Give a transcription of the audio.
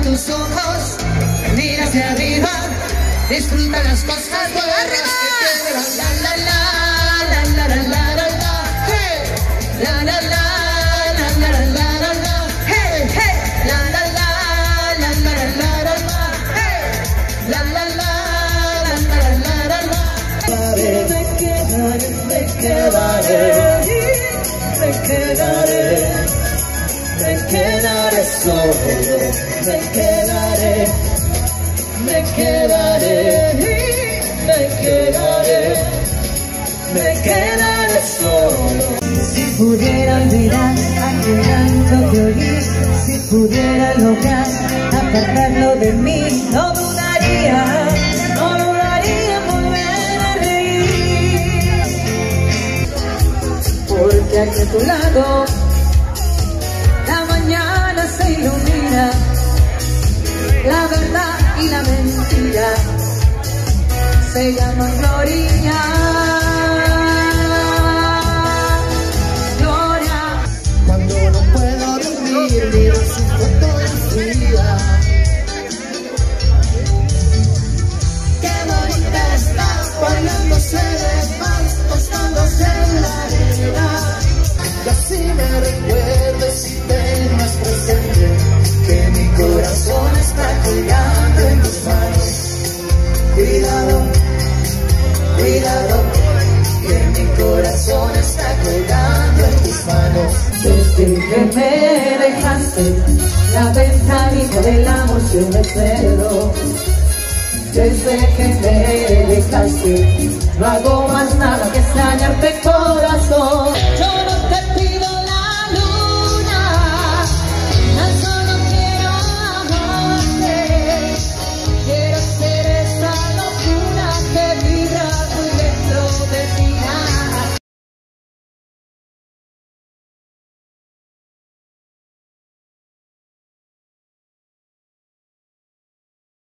abre tus ojos, mira hacia arriba, disfruta las cosas buenas que quieras. La la la, la la la la la la, hey, la la la, la la la la la la, hey, hey, la la la, la la la la la la, hey, la la la, la la la la la la. Me quedaré, me quedaré, solo, me quedaré, me quedaré, me quedaré, me quedaré solo. Si pudiera olvidar aquel llanto que oí, si pudiera lograr apartarlo de mí, no dudaría, no dudaría volver a reír. Porque aquí a tu lado la verdad y la mentira. Se llaman Desde que me dejaste, la ventanita del amor yo me cerró. Desde que me dejaste, no hago más nada que extrañarte. Yo